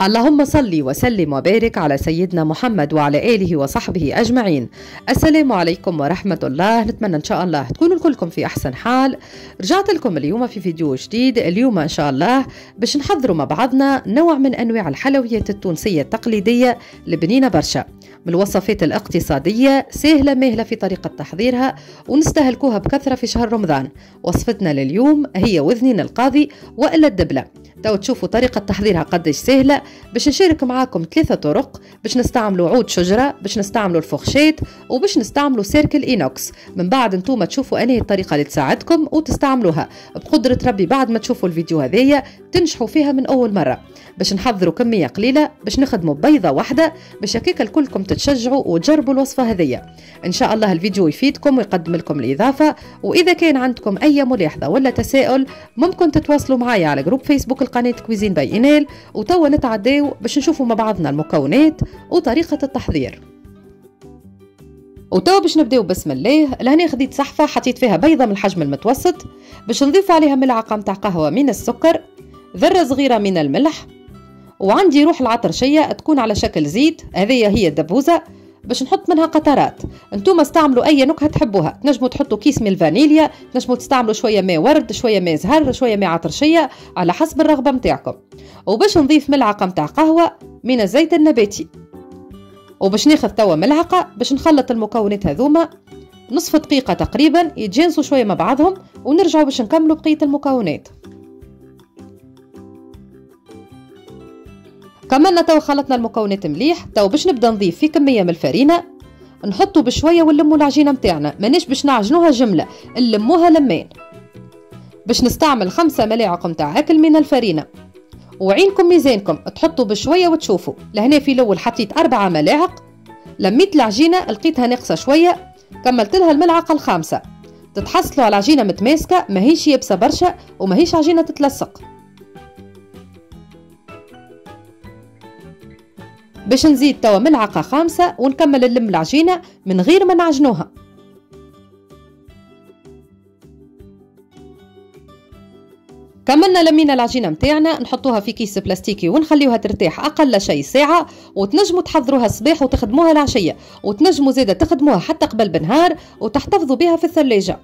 اللهم صل وسلم وبارك على سيدنا محمد وعلى آله وصحبه أجمعين. السلام عليكم ورحمة الله. نتمنى إن شاء الله تكونوا كلكم في أحسن حال. رجعت لكم اليوم في فيديو جديد. اليوم إن شاء الله باش نحضروا مع بعضنا نوع من أنواع الحلويات التونسية التقليدية لبنينة برشا. من الوصفات الاقتصادية سهلة ماهلة في طريقة تحضيرها ونستهلكوها بكثرة في شهر رمضان. وصفتنا لليوم هي وذنين القاضي وإلا الدبلة. تو تشوفوا طريقة تحضيرها قديش سهلة باش نشارك معاكم ثلاثة طرق باش نستعملوا عود شجرة باش نستعملوا ال fourchette وباش نستعملوا cercle inox. من بعد أنتم تشوفوا أنهي الطريقة اللي تساعدكم وتستعملوها. بقدرة ربي بعد ما تشوفوا الفيديو هذيا تنجحوا فيها من أول مرة. باش نحضروا كمية قليلة باش نخدموا بيضة واحدة باش هكاك الكلكم تتشجعوا وتجربوا الوصفة هذية إن شاء الله الفيديو يفيدكم ويقدم لكم الإضافة وإذا كان عندكم أي ملاحظة ولا تساؤل ممكن تتواصلوا معايا على groupe Facebook القناة Cuisine by إينيل وتوا نتعداو باش نشوفوا مع بعضنا المكونات وطريقة التحضير. وتوا باش نبداو بسم الله لهنا خديت صحفة حطيت فيها بيضة من الحجم المتوسط باش نضيف عليها ملعقة متاع قهوة من السكر ذرة صغيرة من الملح وعندي روح العطرشية تكون على شكل زيت هذه هي الدبوزة. باش نحط منها قطرات. أنتم استعملوا أي نكهة تحبوها. تنجموا تحطوا كيس من الفانيليا تنجموا تستعملوا شوية ماء ورد شوية ماء زهر شوية ماء عطرشية على حسب الرغبة متاعكم. وباش نضيف ملعقة متاع قهوة من الزيت النباتي. وباش ناخذ توا ملعقة باش نخلط المكونات هذوما. نصف دقيقة تقريبا يتجانسوا شوية مع بعضهم ونرجعوا باش نكملوا بقية المكونات. كملنا تو خلطنا المكونات مليح تو باش نبدأ نضيف في كمية من الفرينة. نحطوا بشوية ونلموا العجينة متاعنا مانيش باش نعجنوها جملة نلموها لمين. باش نستعمل خمسة ملاعق متاع أكل من الفرينة. وعينكم ميزانكم تحطوا بشوية وتشوفوا لهنا في الأول حطيت أربعة ملاعق لميت العجينة لقيتها ناقصة شوية كملت لها الملعقة الخامسة. تتحصلوا على عجينة متماسكة ماهيش يابسة برشا وماهيش عجينة تتلصق. باش نزيد توا ملعقة خامسة ونكمل نلم العجينة من غير ما نعجنوها. كملنا لمينا العجينة متاعنا نحطوها في كيس بلاستيكي ونخليوها ترتاح أقل شيء ساعة وتنجموا تحضروها الصباح وتخدموها العشية وتنجموا زيادة تخدموها حتى قبل بنهار وتحتفظوا بها في الثلاجة.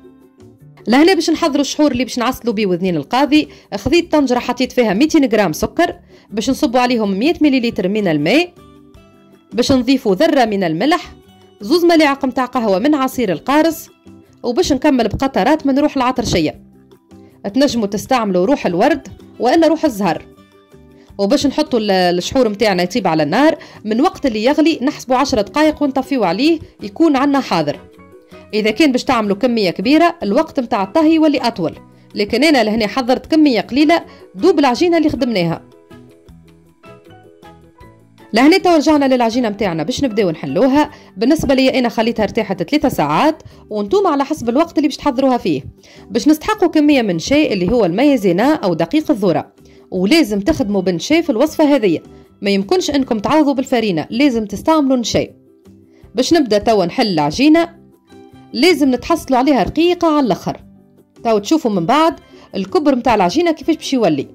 لهنا باش نحضروا الشحور اللي باش نعسلوا بيه وذنين القاضي خذيت طنجرة حطيت فيها 200 غرام سكر باش نصبوا عليهم 100 مليلتر من الماء باش نضيفوا ذرة من الملح زوز ملاعق متاع قهوة من عصير القارص وباش نكمل بقطرات من روح العطرشية تنجموا تستعملوا روح الورد وإلا روح الزهر. وباش نحطوا الشحور متاعنا يطيب على النار من وقت اللي يغلي نحسبوا عشرة دقائق ونطفيو عليه يكون عنا حاضر. إذا كان باش تعملوا كمية كبيرة الوقت متاع الطهي يولي أطول. لكن أنا لهنا حضرت كمية قليلة دوب العجينة اللي خدمناها. لهنا تو رجعنا للعجينة متاعنا. باش نبداو نحلوها بالنسبة لي أنا خليتها ارتاحت ثلاثة ساعات وأنتم على حسب الوقت اللي باش تحضروها فيه. باش نستحقوا كمية من شيء اللي هو المايزينا أو دقيق الذرة. ولازم تخدموا بنشاي في الوصفة هذه. ما يمكنش أنكم تعوضوا بالفرينة لازم تستعملوا نشاي باش نبدأ توا نحل العجينة لازم نتحصلوا عليها رقيقة على الأخر. تو تشوفوا من بعد الكبر متاع العجينة كيفاش باش يولي.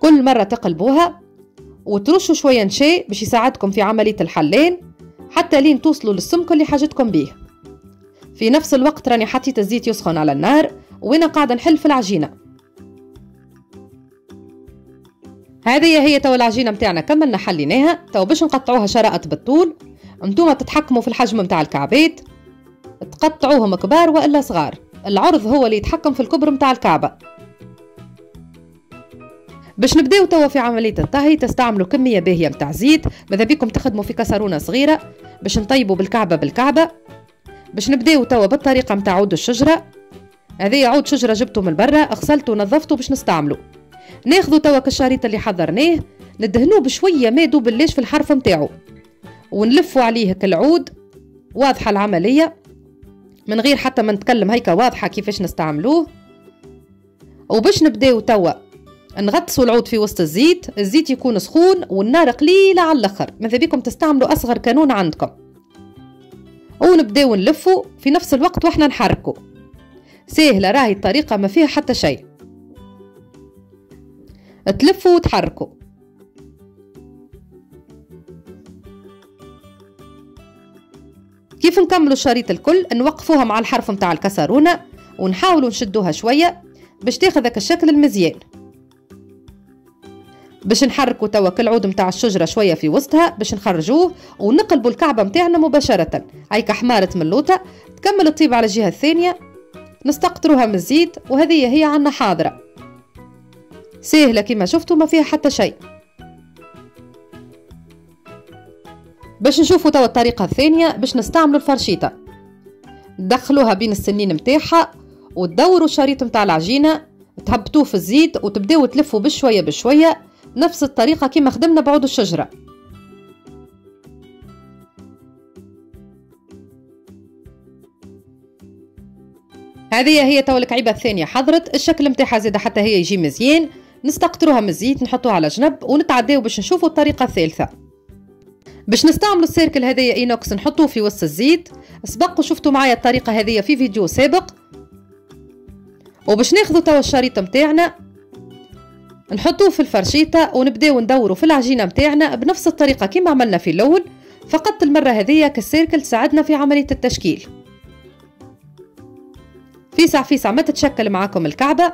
كل مرة تقلبوها وترشوا شوية نشاء باش يساعدكم في عملية الحلين حتى لين توصلوا للسمك اللي حاجتكم بيه. في نفس الوقت راني حطيت الزيت يسخن على النار وأنا قاعدة نحل في العجينة. هذه هي تو العجينة متاعنا كملنا حليناها. تو باش نقطعوها شرائط بالطول. انتوما تتحكموا في الحجم متاع الكعبات تقطعوهم كبار وإلا صغار. العرض هو اللي يتحكم في الكبر متاع الكعبة. باش نبداو توا في عملية الطهي تستعملوا كمية باهية متاع زيت. ماذا بيكم تخدموا في كسرونة صغيرة باش نطيبوا بالكعبة بالكعبة. باش نبداو توا بالطريقة متاع عود الشجرة. هذه عود شجرة جبته من برا غسلته ونظفته باش نستعمله ناخذوا توا كالشريط اللي حضرناه ندهنوه بشوية ما دوب الليش في الحرف متاعو. ونلفوا عليه كالعود. واضحة العملية. من غير حتى ما نتكلم هيك واضحة كيفاش نستعملوه. وباش نبداو توا نغطسوا العود في وسط الزيت الزيت يكون سخون والنار قليلة على الآخر. ماذا بكم تستعملوا أصغر كانون عندكم؟ ونبداو نلفوا في نفس الوقت وإحنا نحركوا. سهلة راهي الطريقة ما فيها حتى شيء. تلفوا وتحركوا. كيف نكملوا الشريط الكل؟ نوقفوها مع الحرف متاع الكسرونة ونحاولوا نشدوها شوية باش تاخذك الشكل المزيان. باش نحركوا توا كل عود متاع الشجرة شوية في وسطها باش نخرجوه ونقلبوا الكعبة متاعنا مباشرة. هيك حمارة ملوطة تكمل الطيب على الجهة الثانية. نستقطروها من الزيت وهذه هي عنا حاضرة. سهلة كما شفتوا ما فيها حتى شيء. باش نشوفوا توا الطريقة الثانية باش نستعملوا الفرشيطة. دخلوها بين السنين متاعها وتدوروا الشريط متاع العجينة. تهبطوه في الزيت وتبداو تلفوا بشوية بشوية. نفس الطريقة كما خدمنا بعود الشجرة. هذه هي تو الكعيبة الثانية حضرت الشكل متاعها زاد حتى هي يجي مزيان. نستقطروها من الزيت نحطوها على جنب ونتعداو باش نشوفوا الطريقة الثالثة. باش نستعملوا ال cercle هذايا inox نحطوه في وسط الزيت. سبقوا شفتوا معايا الطريقة هذه في فيديو سابق. وباش ناخذوا توا الشريط متاعنا نحطوه في الفرشيطة ونبداو ندوروا في العجينة متاعنا بنفس الطريقة كما عملنا في الأول. فقط المرة هذه هاك ال cercle تساعدنا في عملية التشكيل. فيسع فيسع ما تتشكل معاكم الكعبة.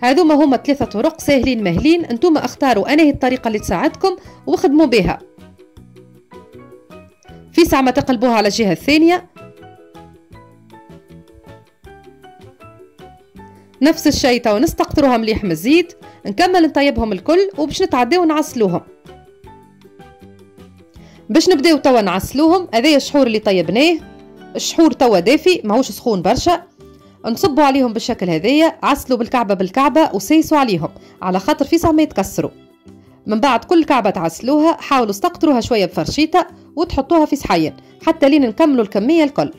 هذوما هما ثلاثة طرق ساهلين مهلين. أنتم اختاروا أنهي الطريقة اللي تساعدكم وخدموا بها. فيسع ما تقلبوها على الجهة الثانية. نفس الشيء تو نستقطروها مليح من الزيت نكمل نطيبهم الكل وباش نتعداو نعسلوهم. باش نبداو توا نعسلوهم هذايا الشحور اللي طيبناه الشحور توا دافي ماهوش سخون برشا. نصبوا عليهم بالشكل هذايا عسلوا بالكعبة بالكعبة وسيسوا عليهم على خاطر في ما يتكسروا من بعد كل كعبة تعسلوها حاولوا استقطروها شوية بفرشيطه وتحطوها في صحين حتى لين نكملوا الكمية الكل.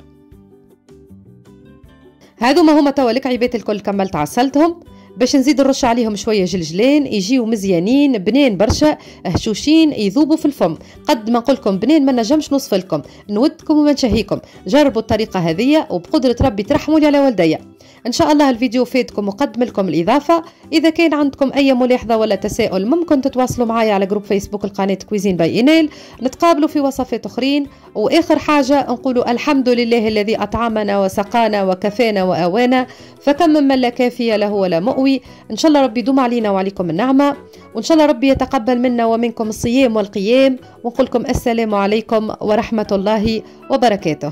هادو ما هما توا الكعيبات الكل كملت عسلتهم. باش نزيد نرش عليهم شوية جلجلين يجيو مزيانين بنين برشا هشوشين يذوبوا في الفم. قد ما نقولكم بنين ما نجمش نوصف لكم. نودكم وما نشهيكم. جربوا الطريقة هذه وبقدرة ربي ترحموا لي على والديا. إن شاء الله الفيديو فادكم وقدم لكم الإضافة. إذا كان عندكم أي ملاحظة ولا تساؤل ممكن تتواصلوا معي على groupe Facebook القناة Cuisine by اينيل نتقابلوا في وصفات آخرين. وآخر حاجة نقولوا الحمد لله الذي أطعمنا وسقانا وكفانا وآوانا. فكم من لا كافيه له ولا مؤوي إن شاء الله ربي يدوم علينا وعليكم النعمة. وإن شاء الله ربي يتقبل منا ومنكم الصيام والقيام. ونقول لكم السلام عليكم ورحمة الله وبركاته.